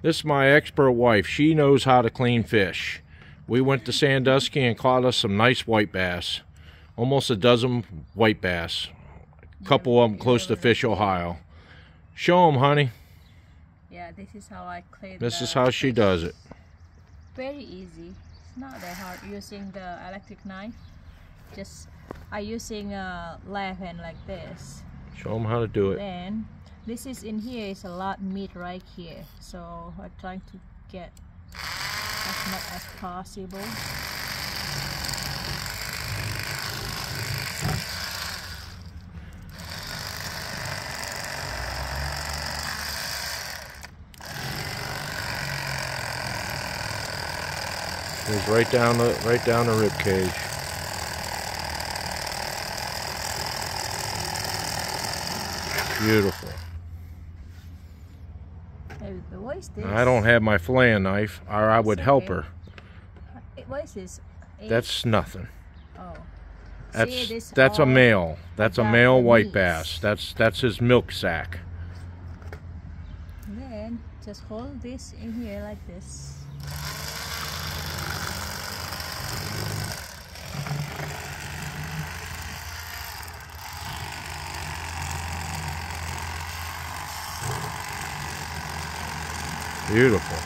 This is my expert wife. She knows how to clean fish. We went to Sandusky and caught us some nice white bass. Almost a dozen white bass. A couple of them close to Fish, Ohio. Show them, honey. Yeah, this is how I clean. This is how she does it. Very easy. It's not that hard using the electric knife. Just I using a left hand like this. Show them how to do it. Then this is in here is a lot meat right here. So I'm trying to get as much as possible. Goes right down the right down the rib cage. Beautiful. Hey, What is this? I don't have my filleting knife, or I would help her. What is this? Eight? That's nothing. oh. That's See, that's a male. That's a male white knees. bass. That's that's his milk sack. Then just hold this in here like this. Beautiful.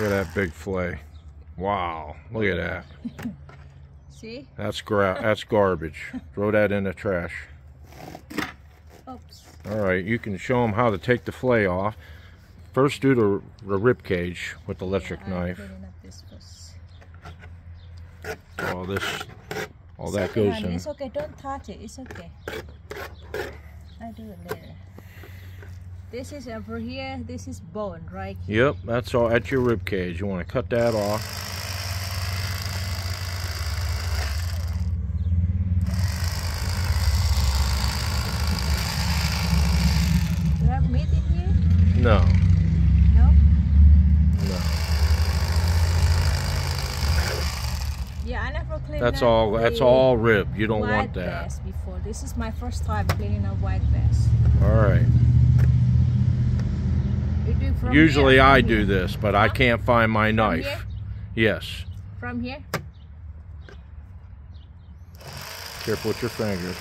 Look at that big flay. Wow. Look at that. See? That's gra- that's garbage. Throw that in the trash. Oops. All right, you can show them how to take the flay off. First, do the, the rib cage with the electric Yeah, knife. cleaning up this first. All this, all It's that okay, goes honey. in. It's okay. Don't touch it. It's okay. I do it later. This is over here. This is bone right here. Yep, that's all. at your rib cage. You want to cut that off. You have meat in here? No, No? no. Yeah, I never cleaned That's up all. That's all rib. You don't want that. bass before. This is my first time cleaning a white bass. All right. From Usually here, I from do this, but I can't find my knife. here? Yes. From here? Careful with your fingers.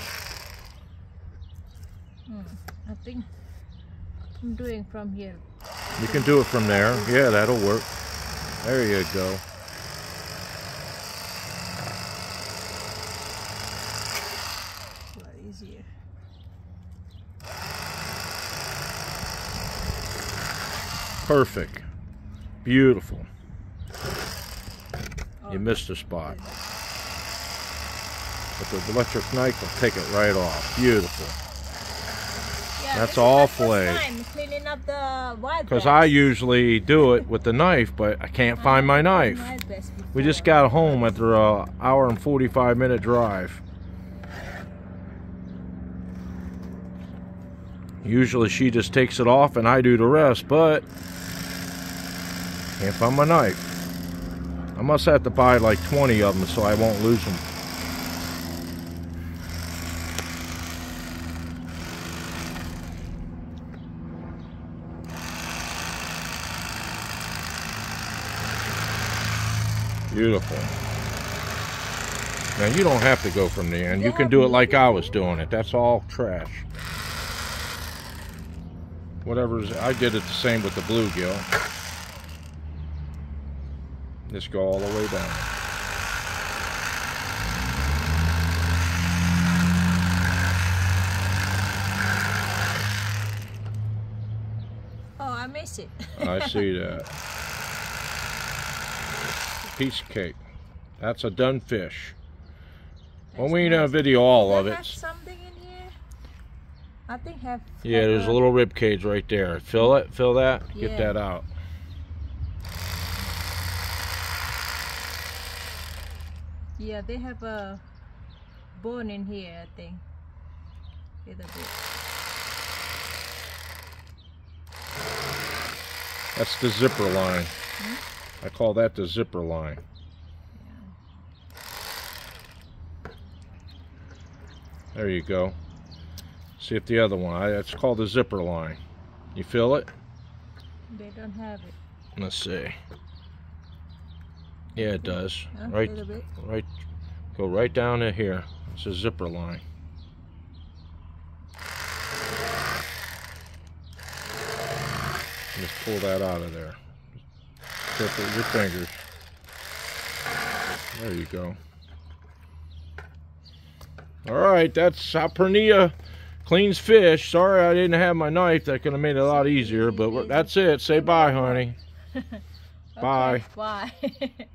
Hmm, I think I'm doing from here. You can do it from there. Yeah, that'll work. There you go. It's a lot easier. Perfect. Beautiful. Oh, You missed a spot. But the electric knife will take it right off. Beautiful. Yeah, That's all fillet. time cleaning up the white Because. I usually do it with the knife, but I can't find my knife. We just got home after a hour and 45 minute drive. Usually she just takes it off and I do the rest, but can't find my knife. I must have to buy like 20 of them so I won't lose them. Beautiful. Now you don't have to go from the end. You You can do it like I was doing it. That's all trash. Whatever's I did it the same with the bluegill. Just go all the way down. Oh, I miss it. I see that. Piece of cake. That's a done fish. Well, we ain't gonna video all of it. have something in here? I think have. Yeah, there's a little rib cage right there. Fill it, fill that, get that out. Yeah, they have a bone in here. I think. Little bit. That's the zipper line. Hmm? I call that the zipper line. There you go. See if the other one, I, it's called the zipper line. You feel it? They don't have it. Let's see. Yeah, it does. Right, right, go right down to here. It's a zipper line. Just pull that out of there. Careful with your fingers. There you go. All right, that's how Purnia cleans fish. Sorry I didn't have my knife. That could have made it a lot easier, but that's it. Say bye, honey. Bye. Bye.